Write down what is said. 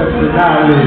Hallelujah.